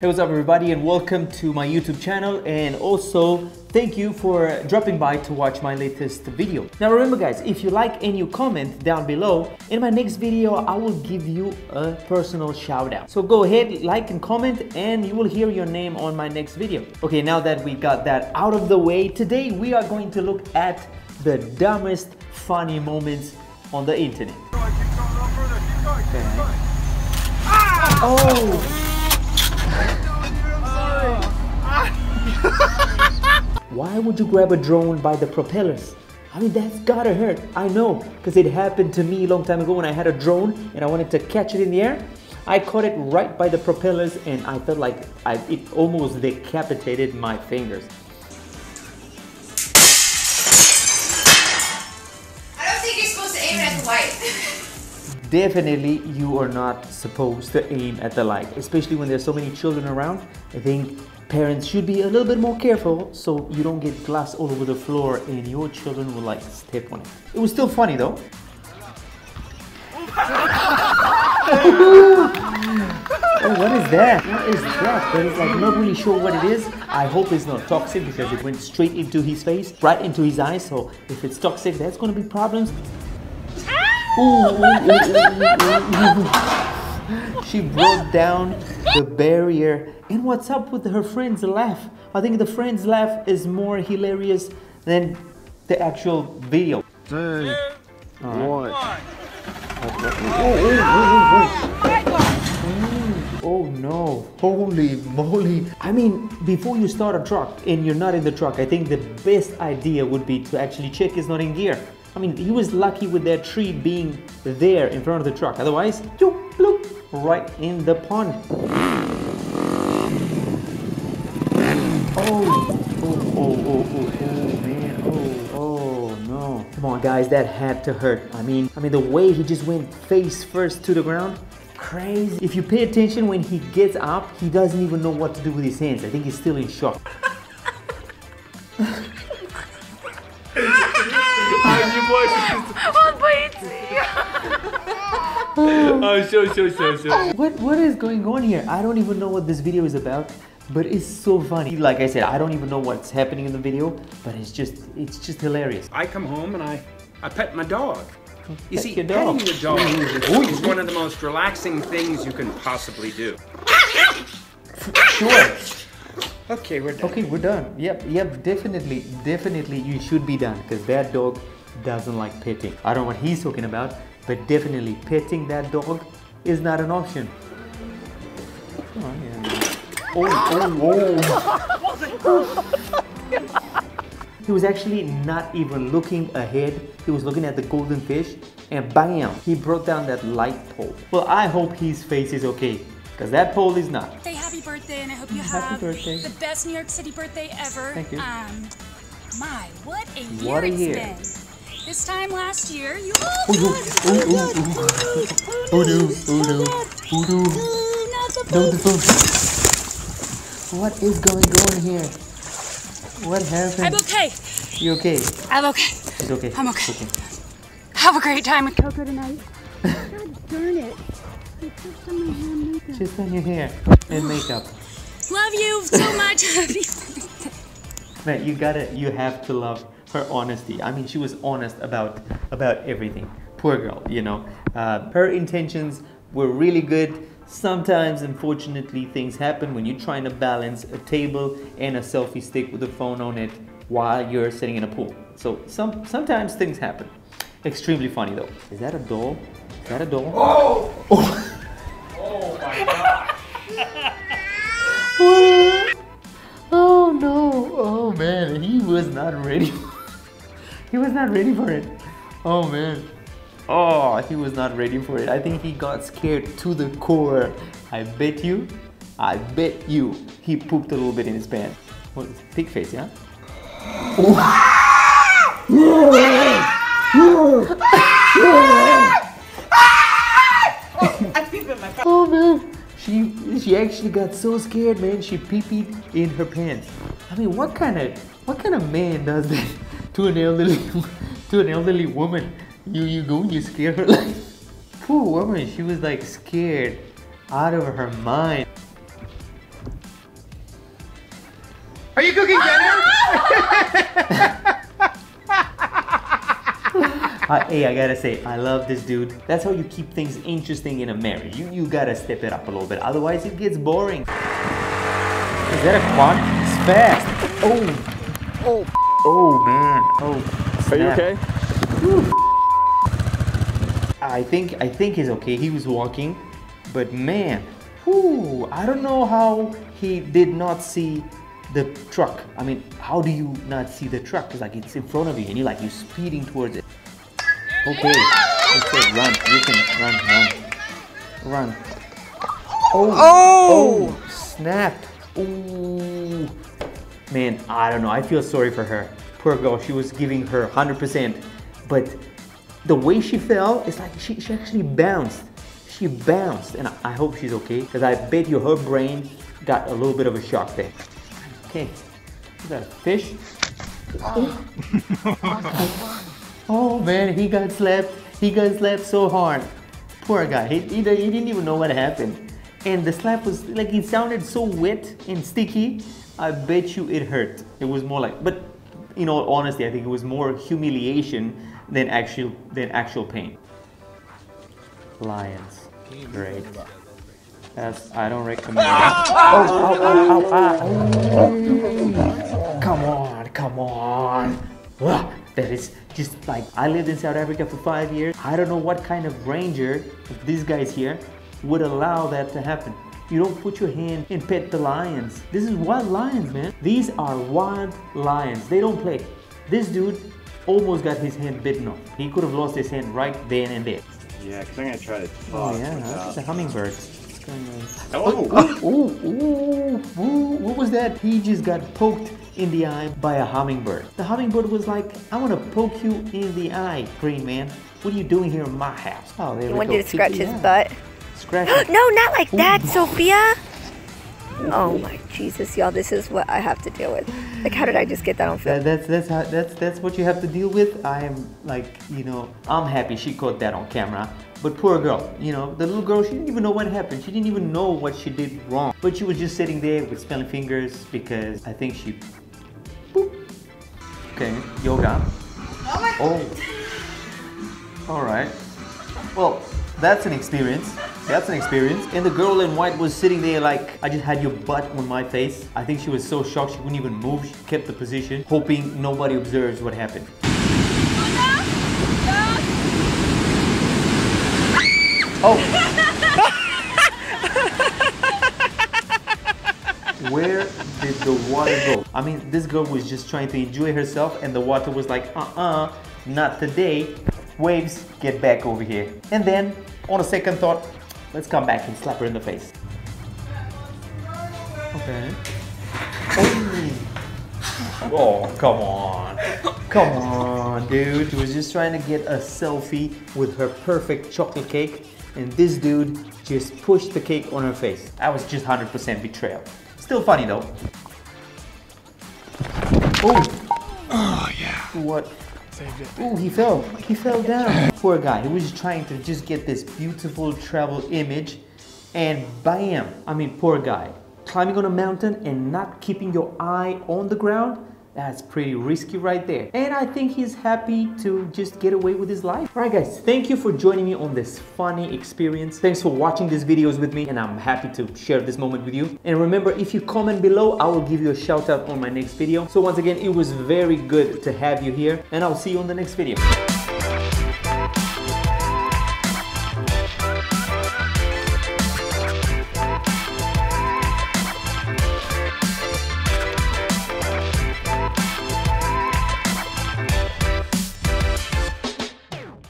Hey what's up everybody and welcome to my YouTube channel and also thank you for dropping by to watch my latest video. Now remember guys, if you like and you comment down below, in my next video I will give you a personal shout out. So go ahead, like and comment and you will hear your name on my next video. Okay, now that we got that out of the way, today we are going to look at the dumbest funny moments on the internet. Okay. Oh! Why would you grab a drone by the propellers? I mean, that's gotta hurt. I know, because it happened to me a long time ago when I had a drone and I wanted to catch it in the air. I caught it right by the propellers and I felt like I, it almost decapitated my fingers. I don't think you're supposed to aim at the light. Definitely, you are not supposed to aim at the light, especially when there's so many children around. I think parents should be a little bit more careful so you don't get glass all over the floor and your children will like step on it. It was still funny though. oh, what is that? What is that? That is like not really sure what it is. I hope it's not toxic because it went straight into his face, right into his eyes. So if it's toxic, that's gonna be problems. She broke down the barrier. And what's up with her friend's laugh? I think the friend's laugh is more hilarious than the actual video. One. Oh, oh, oh, oh no, holy moly. I mean, before you start a truck and you're not in the truck, I think the best idea would be to actually check it's not in gear. I mean, he was lucky with that tree being there in front of the truck. Otherwise, look, right in the pond. Oh, oh, oh, oh, oh, oh, man, oh, oh, no. Come on, guys, that had to hurt. I mean, I mean, the way he just went face first to the ground, crazy. If you pay attention when he gets up, he doesn't even know what to do with his hands. I think he's still in shock. Oh, show, show, show, show. What, what is going on here? I don't even know what this video is about, but it's so funny. Like I said, I don't even know what's happening in the video, but it's just, it's just hilarious. I come home and I, I pet my dog. You Pet see, your dog. petting your dog is one of the most relaxing things you can possibly do. Sure. Okay, we're done. Okay, we're done. Yep, yep, definitely, definitely you should be done because that dog doesn't like petting. I don't know what he's talking about, but definitely petting that dog is not an option. Oh, yeah. oh, oh, oh. he was actually not even looking ahead. He was looking at the golden fish and bam, he brought down that light pole. Well, I hope his face is okay because that pole is not. Say happy birthday, and I hope you Happy have birthday. the best New York City birthday ever. Thank you. Um, my, what a year What a it's year. been. This time last year, you. Ooh, Oh, ooh, ooh, oh, ooh, ooh. oh, Ooh, no, no, so ooh, no, bad. ooh, no. Ooh, No, the food. What is going on here? What happened? I'm okay. You okay? I'm okay. It's okay. I'm okay. Okay. Have a great time with Coco tonight. God darn it. I touched on my hand makeup. Just on your hair and makeup. Love you so much. Man, you gotta, you have to love her honesty. I mean, she was honest about about everything. Poor girl, you know. Uh, her intentions were really good. Sometimes, unfortunately, things happen when you're trying to balance a table and a selfie stick with a phone on it while you're sitting in a pool. So some sometimes things happen. Extremely funny though. Is that a doll? Is that a doll? Oh! Oh. Oh my god! Oh no! Oh man, he was not ready. He was not ready for it. Oh man. Oh, he was not ready for it. I think he got scared to the core. I bet you, I bet you, he pooped a little bit in his pants. What, pig face, yeah? Oh man, she she actually got so scared, man. She pee peed in her pants. I mean, what kind of what kind of man does that to an elderly to an elderly woman? You you go and you scare her like poor woman. She was like scared out of her mind. Are you cooking dinner? I, hey, I gotta say, I love this dude. That's how you keep things interesting in a marriage. You, you gotta step it up a little bit, otherwise it gets boring. Is that a quad? It's fast. Oh. Oh. Oh man. Oh. Are you snap. okay? I think I think he's okay. He was walking, but man, whew, I don't know how he did not see the truck. I mean, how do you not see the truck? It's like it's in front of you, and you're like you're speeding towards it. Okay, said run. You can run, run, run. Oh, oh, oh, snap! Ooh, man, I don't know. I feel sorry for her. Poor girl. She was giving her 100%, but the way she fell, it's like she, she actually bounced. She bounced, and I, hope she's okay, because I bet you her brain got a little bit of a shock there. Okay, is that a fish? Oh man, he got slapped. He got slapped so hard. Poor guy. He, he, he didn't even know what happened. And the slap was like it sounded so wet and sticky. I bet you it hurt. It was more like, but in all honesty, I think it was more humiliation than actual than actual pain. Lions, great. That's I don't recommend. Oh, ow. Oh. Come on, come on. That is just like I lived in South Africa for five years. I don't know what kind of ranger of these guys here would allow that to happen. You don't put your hand and pet the lions. This is wild lions, man. These are wild lions. They don't play. This dude almost got his hand bitten off. He could have lost his hand right then and there. Yeah, because I'm gonna try to talk. Oh yeah, that's without- just a hummingbird. What's going on? Oh, oh Ooh, ooh, ooh, what was that? He just got poked in the eye by a hummingbird. The hummingbird was like, I want to poke you in the eye, green man. What are you doing here in my house? Oh, there You we wanted go. to scratch his it butt? Scratch it. No, not like that, Sophia. Oh my Jesus, y'all! This is what I have to deal with. Like, how did I just get that on film? That, that's that's how that's that's what you have to deal with. I'm like, you know, I'm happy she caught that on camera. But poor girl, you know, the little girl, she didn't even know what happened. She didn't even know what she did wrong. But she was just sitting there with smelling fingers because I think she. Boop. Okay, yoga. Oh my Oh. All right. Well, that's an experience. That's an experience. And the girl in white was sitting there like, I just had your butt on my face. I think she was so shocked she couldn't even move. She kept the position, hoping nobody observes what happened. Oh. Where did the water go? I mean, this girl was just trying to enjoy herself, and the water was like, uh uh, not today. Waves, get back over here. And then, on a second thought, let's come back and slap her in the face. Okay. Oh, oh come on. Come on, dude. She was just trying to get a selfie with her perfect chocolate cake, and this dude just pushed the cake on her face. That was just 100% betrayal. Still funny though. Oh. Oh, yeah. What? Oh, he fell. He fell down. Poor guy. He was trying to just get this beautiful travel image, and bam! I mean, poor guy. Climbing on a mountain and not keeping your eye on the ground. That's pretty risky right there. And I think he's happy to just get away with his life. Alright guys, thank you for joining me on this funny experience. Thanks for watching these videos with me and I'm happy to share this moment with you. And remember, if you comment below, I will give you a shout out on my next video. So once again, it was very good to have you here and I'll see you on the next video.